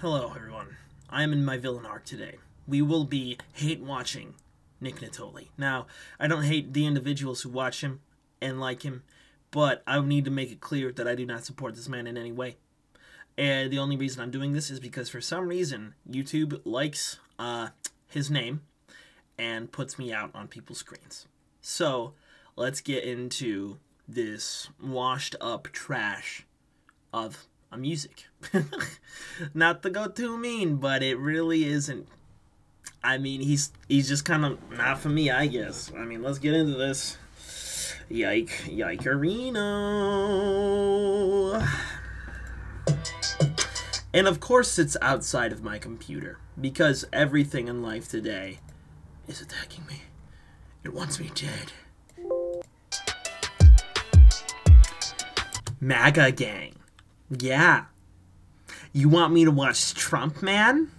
Hello, everyone. I am in my villain arc today. We will be hate watching Nick Nittoli. Now, I don't hate the individuals who watch him and like him, but I need to make it clear that I do not support this man in any way. And the only reason I'm doing this is because for some reason YouTube likes uh, his name and puts me out on people's screens. So let's get into this washed up trash of a music. Not to go too mean, but it really isn't. I mean, he's he's just kind of not for me, I guess. I mean, let's get into this. Yike, yikerino. And of course, it's outside of my computer because everything in life today is attacking me. It wants me dead. MAGA gang. Yeah. You want me to watch Trump, man?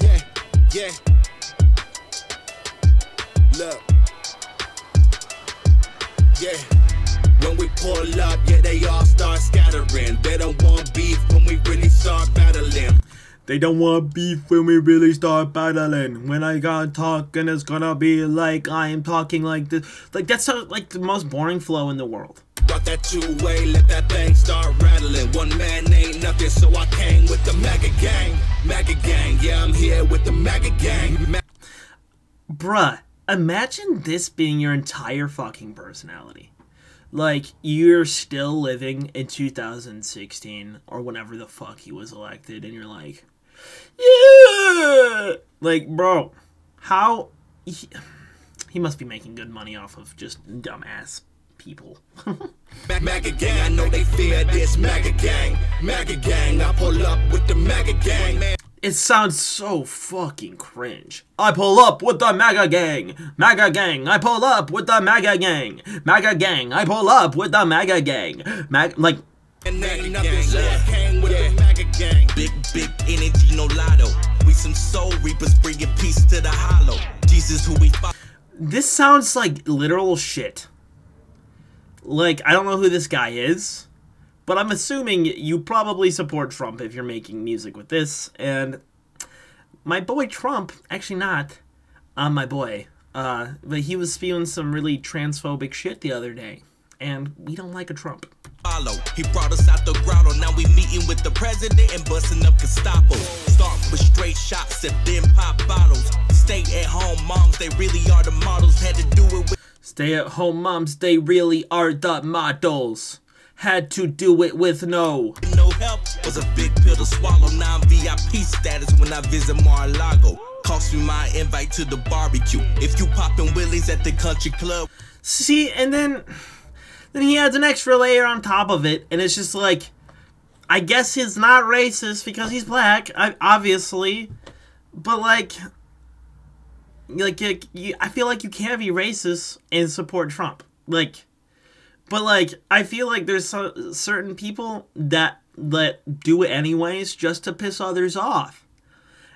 Yeah, yeah. Look. Yeah. When we pull up, yeah, they all start scattering. They don't want beef when we really start battling. They don't want beef when we really start battling. When I got talking, it's gonna be like I am talking like this. Like that's how, like the most boring flow in the world. Got that two-way, let that thing start rattling. One man ain't nothing, so I came with the MAGA gang. MAGA gang, yeah, I'm here with the MAGA gang. Ma- Bruh, imagine this being your entire fucking personality. Like, you're still living in 2016 or whenever the fuck he was elected, and you're like, yeah! Like, bro, how. He, he must be making good money off of just dumbass people. Ma- MAGA gang, I know they fear this. MAGA gang, MAGA gang, I pull up with the MAGA gang. Man, it sounds so fucking cringe. I pull up with the MAGA gang. MAGA gang, I pull up with the MAGA gang. MAGA gang, I pull up with the MAGA gang. Mag like and ain't nothing, so I came with the MAGA gang. Big, big energy, no lotto. We some soul reapers bringing peace to the hollow. Jesus, who we follow. this sounds like literal shit. Like I don't know who this guy is, but I'm assuming you probably support Trump if you're making music with this. And my boy Trump, actually not, uh, my boy, uh, but he was spewing some really transphobic shit the other day, and we don't like a Trump. He brought us out the grotto. Now we meeting with the president and busting up Gestapo. Start with straight shots and then pop bottles. Stay at home moms, they really are the models. Had Stay at home moms, they really are the models. Had to do it with no. no help. Was a big pill to swallow. Now I'm VIP status when I visit Mar-a-Lago. Cost me my invite to the barbecue. If you popping willies at the country club, See, and then then he adds an extra layer on top of it, and it's just like, I guess he's not racist because he's black, obviously, but like, like you, you, I feel like you can't be racist and support Trump, like, but like I feel like there's so, certain people that that do it anyways just to piss others off,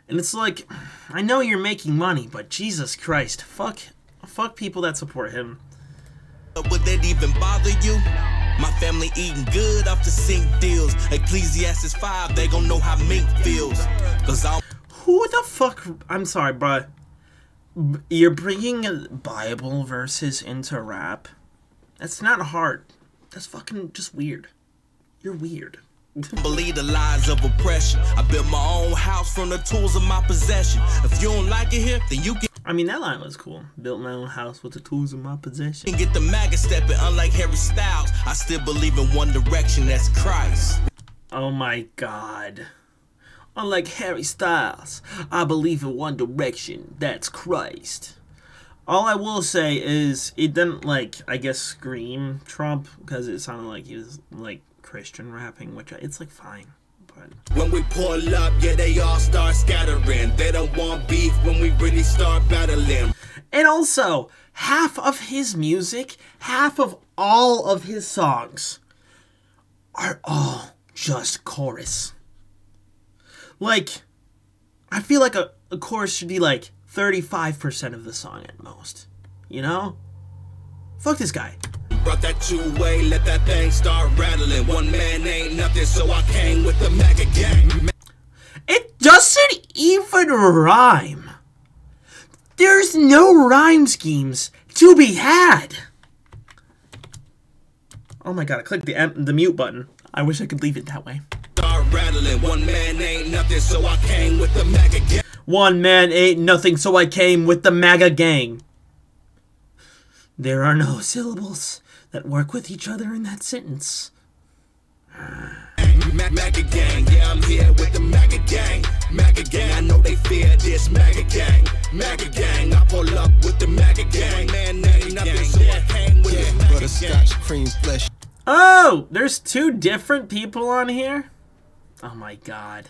and it's like, I know you're making money, but Jesus Christ, fuck, fuck people that support him. would that even bother you? My family eating good off the sync deals. Ecclesiastes 5, they gon' know how mink feels. Cause I'm Who the fuck? I'm sorry, bro. You're bringing Bible verses into rap. That's not hard. That's fucking just weird. You're weird. believe the lies of oppression. I built my own house from the tools of my possession. If you don't like it here, then you can I mean, that line was cool. Built my own house with the tools in my possession. get the MAGA stepping. Unlike Harry Styles, I still believe in one direction, that's Christ. Oh my god. Unlike Harry Styles, I believe in one direction. That's Christ. All I will say is it didn't like I guess scream Trump because it sounded like he was like Christian rapping, which I, it's like fine, but When we pull up, yeah, they all start scattering. They don't want beef when we really start battling. and also half of his music, half of all of his songs are all just chorus. Like, I feel like a, a chorus should be like 35% of the song at most. You know? Fuck this guy. Brought that two-way, let that thing start rattling. One man ain't nothing, so I came with the MAGA gang. good rhyme. There's no rhyme schemes to be had. Oh my god, I clicked the, the mute button. I wish I could leave it that way. Start rattling. One man ain't nothing, so I came with the MAGA gang. One man ain't nothing, so I came with the MAGA gang. There are no syllables that work with each other in that sentence. MAGA gang, yeah, I'm here with the MAGA gang. MAGA gang, I know they fear this MAGA gang. MAGA gang, I pull up with the MAGA gang. Man, ain't nothing, so I came with the MAGA Butterscotch cream flesh. Oh, there's two different people on here? Oh my god.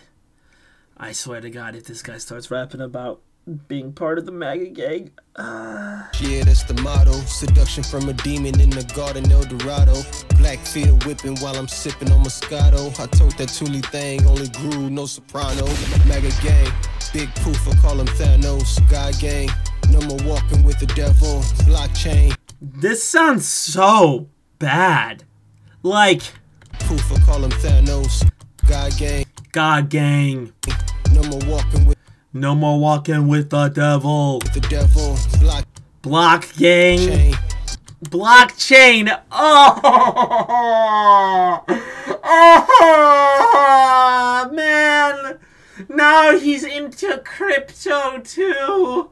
I swear to god, if this guy starts rapping about being part of the MAGA gang, Uh... Yeah, that's the motto. Seduction from a demon in the garden, El Dorado. Black field whipping while I'm sipping on Moscato. I told that Thule thing, only grew, no soprano. MAGA gang, big proof, I call him Thanos. God gang, no more walking with the devil. Blockchain, this sounds so bad. Like, proof, I call him Thanos. God gang, God gang, no more walking with no more walking with the devil. the devil. Blockchain, Block gang, blockchain. Oh, oh, man. Now he's into crypto too.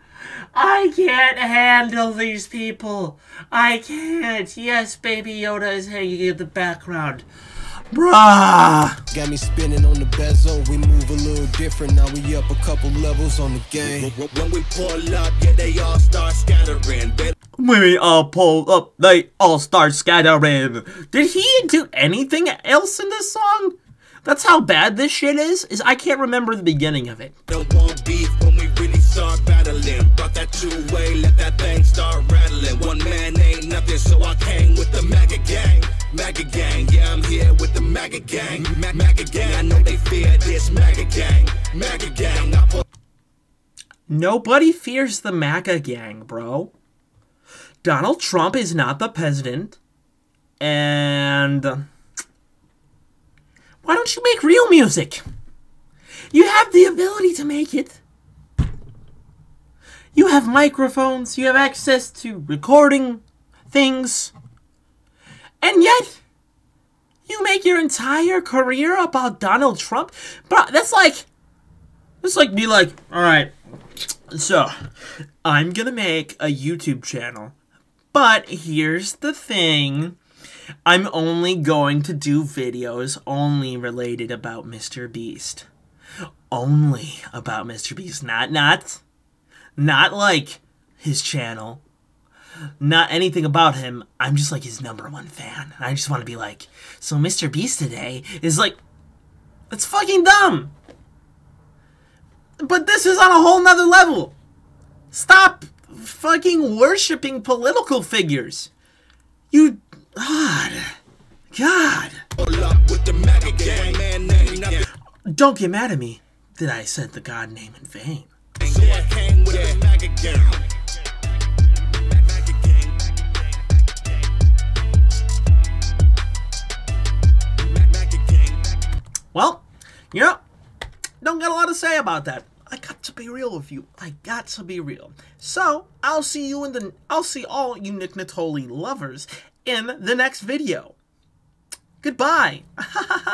I can't handle these people. I can't. Yes, Baby Yoda is hanging in the background. Bruh. Got me spinning on the bezel. We move a little different, now we up a couple levels on the game. When we pull up, yeah, they all start scattering. When we all pull up, they all start scattering. Did he do anything else in this song? That's how bad this shit is. Is I can't remember the beginning of it. don't beef when we really start battling. Brought that two-way, let that thing start rattling. One man ain't nothing, so I came with the MAGA gang. MAGA gang, yeah, I'm here with the MAGA gang. Ma- MAGA gang, I know they fear this MAGA gang. MAGA gang, Nobody fears the MAGA gang, bro. Donald Trump is not the president. And. Why don't you make real music? You have the ability to make it. You have microphones, you have access to recording things. And yet, you make your entire career about Donald Trump? Bro, that's like. That's like be like, alright, so, I'm gonna make a YouTube channel. But here's the thing. I'm only going to do videos only related about Mr. Beast. Only about Mr. Beast. Not not not like his channel. Not anything about him. I'm just like his number one fan. I just want to be like, so Mr. Beast today is like it's fucking dumb. But this is on a whole nother level. Stop fucking worshipping political figures. You. God. God. Don't get mad at me that I said the God name in vain. so Well, you know, don't got a lot to say about that. I got to be real with you. I got to be real. So I'll see you in the. I'll see all you Nick Nittoli lovers in the next video. Goodbye.